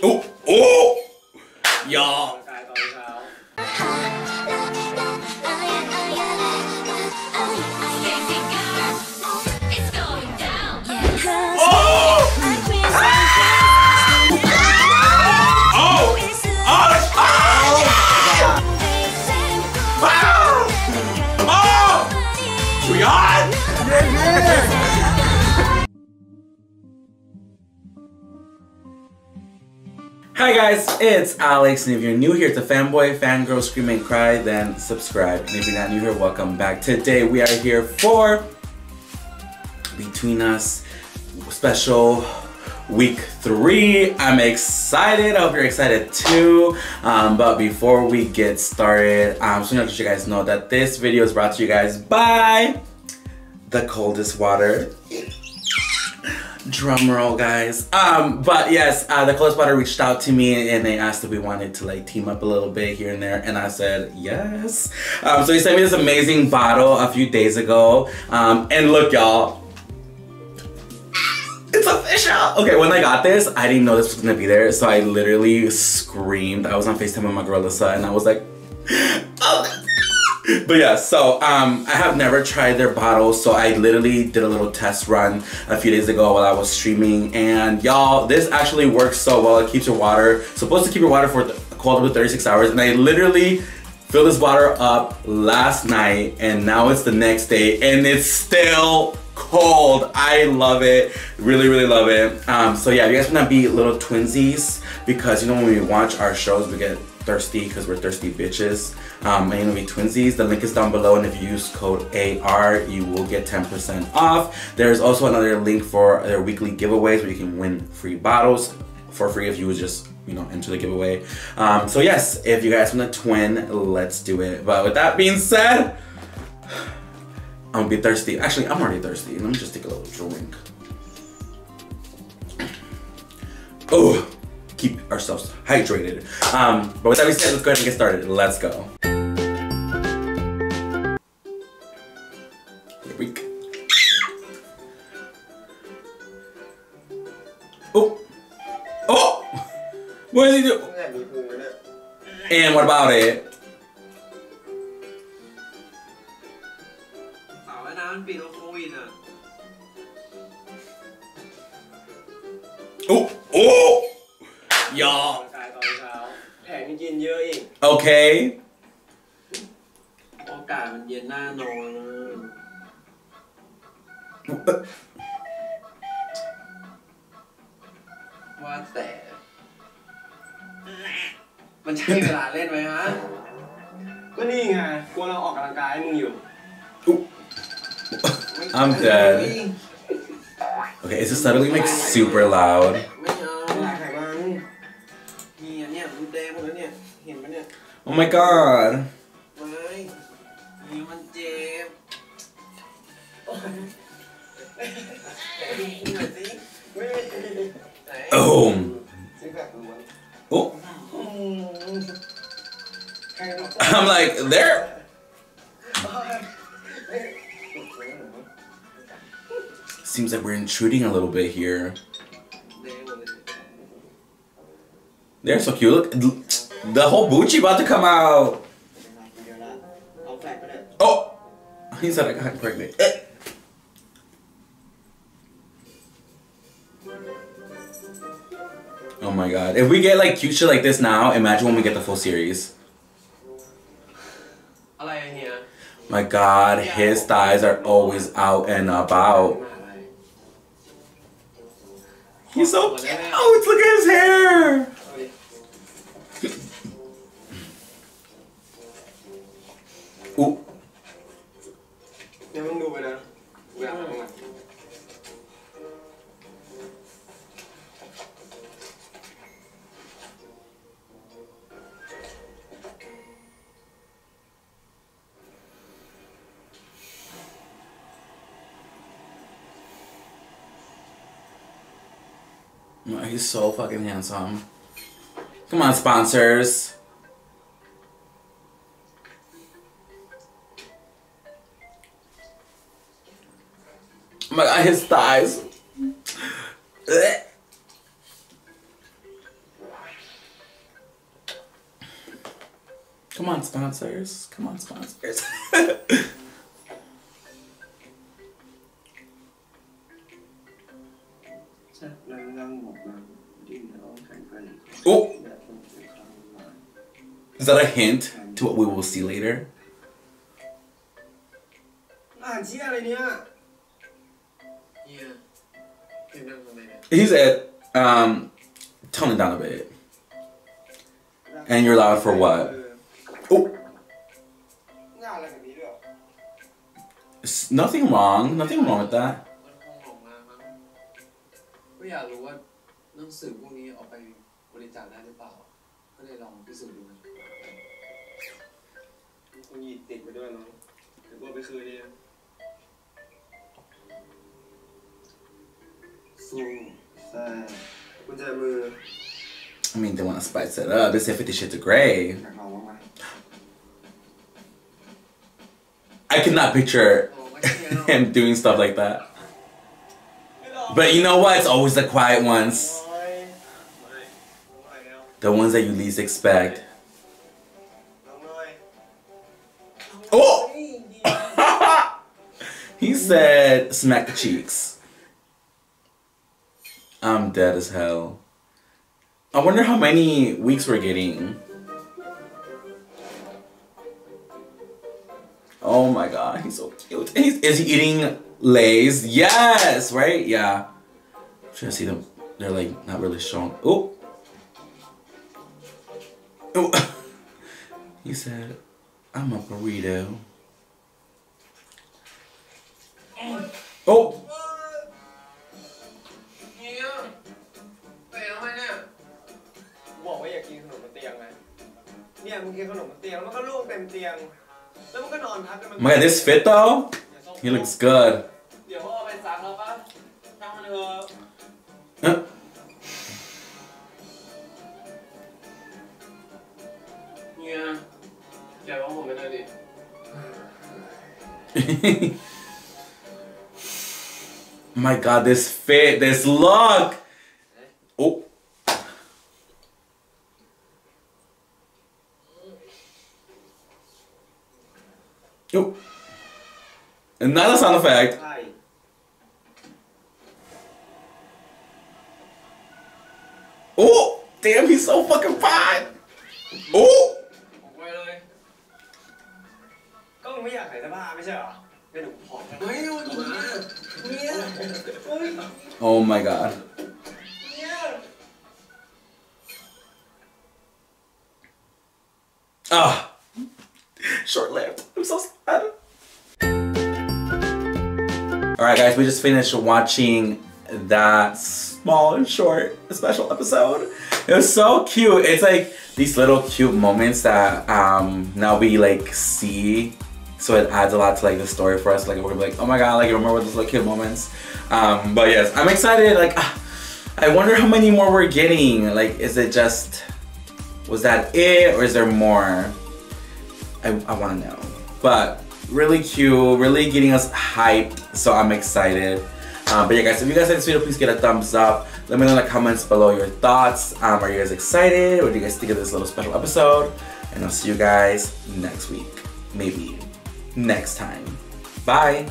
Oh, oh, y'all. ก Hi guys, it's Alyx, and if you're new here to Fanboy, Fangirl, Scream and Cry, then subscribe. And if you're not new here, welcome back. Today we are here for Between Us special week three. I'm excited. I hope you're excited too. Um, but before we get started, I'm just gonna let you guys know that this video is brought to you guys by the coldest water. Drum roll, guys. Um, but yes, uh, the coldest water reached out to me and they asked if we wanted to like team up a little bit here and there, and I said yes. Um, so he sent me this amazing bottle a few days ago, um, and look, y'all, it's official! Okay, when I got this, I didn't know this was gonna be there, so I literally screamed. I was on FaceTime with my girl Alyssa, and I was like, oh. But yeah, so um, I have never tried their bottles, so I literally did a little test run a few days ago while I was streaming, and y'all, this actually works so well. It keeps your water, supposed to keep your water for cold up to 36 hours, and I literally filled this water up last night, and now it's the next day, and it's still cold. I love it. Really, really love it. Um, so yeah, you guys wanna be little twinsies, because you know when we watch our shows, we get thirsty because we're thirsty bitches. Um, and know, be twinsies. The link is down below, and if you use code AR, you will get 10% off. There's also another link for their weekly giveaways where you can win free bottles for free if you would just you know enter the giveaway. Um, so yes, if you guys want to twin, let's do it. But with that being said, I'm gonna be thirsty. Actually, I'm already thirsty. Let me just take a little drink. Oh, ourselves hydrated. Um, but with that being said, let's go ahead and get started. Let's go. Here we go. Oh! Oh! What did he do? And what about it? Oh! อ y'all. อกกำลังกายตอนเช้าแถมยังกินเยอะอีก Okay. อากาศมันเย็นหน้านอนว่าแต่ มันใช่เวลาเล่นไหมฮะ ก็นี่ไงกลัวเราออกกำลังกายให้มึงอยู่ I'm dead. Okay, is this suddenly like super loud? Oh my god. oh. Oh. I'm like, there. Seems like we're intruding a little bit here. They're so cute. Look. The whole Bucci about to come out. Oh! He said I got pregnant. Eh. Oh my god. If we get like cute shit like this now, imagine when we get the full series. My god, his thighs are always out and about. He's so cute! Oh, look at his hair! He's so fucking handsome. Come on, sponsors. Oh my god, his thighs. Come on, sponsors. Come on, sponsors. ใช่นั่งนั่งบอกนั่งดิ้นเอาแข็งไป oh, แบบมันจะคลายมา is that a hint to what we will see later? อ่านเชี่ยอะไรเนี่ย เฮียเฮียนั่งทำไมเนี่ย He said, um, tone it down a bit. And you're loud for what? เออ Oh, งานอะไรแบบนี้ด้วยเหรอ s- nothing wrong. Nothing wrong with that. ก็อยากรู้ว่าหนังสือพวกนี้เอาไปบริจาคได้หรือเปล่า ก็เลยลองพิสูจน์ดูมัน คุณหยิบติดไปด้วยน้องหรือว่าไปคืนเนี่ยสู้ใช่กุญแจมือ I mean, they want to spice it up. They say Fifty Shades of Grey. อยากลองบ้างไหม I cannot picture โอ้ไม่ใช่ไงเนาะ him doing stuff like that. But you know what? It's always the quiet ones. The ones that you least expect. Oh! he said, smack the cheeks. I'm dead as hell. I wonder how many weeks we're getting. Oh my god, he's so cute. He's, is he eating Lays. Yes, right? Yeah. I'm trying to see them. They're like not really strong. Oh. Oh. he said, I'm a burrito. Oh. My this fit though? He looks good. my god, this fit, this look! Oh. Oh. Another sound effect. ใช่ Oh, damn, he's so fucking fine. Oh. ผมไปเลย ก็มึงไม่อยากใส่เสื้อผ้าไม่ใช่เหรอเป็นหนูผอมนะ เฮ้ยวันนี้เนี่ย เฮ้ย Oh my God. เนี่ย Ah. Short lived. I'm so sad. Alright, guys, we just finished watching that small and short special episode. It was so cute. It's like these little cute moments that um now we like see. So it adds a lot to like the story for us. Like we're like, oh my god, like remember those little cute moments. Um, but yes, I'm excited. Like ah, I wonder how many more we're getting. Like, is it just was that it or is there more? I, I want to know. But really cute, really getting us hyped. So I'm excited. Um, but yeah, guys, if you guys like this video, please get a thumbs up. Let me know in the comments below your thoughts. Um, are you guys excited? What do you guys think of this little special episode? And I'll see you guys next week. Maybe next time. Bye.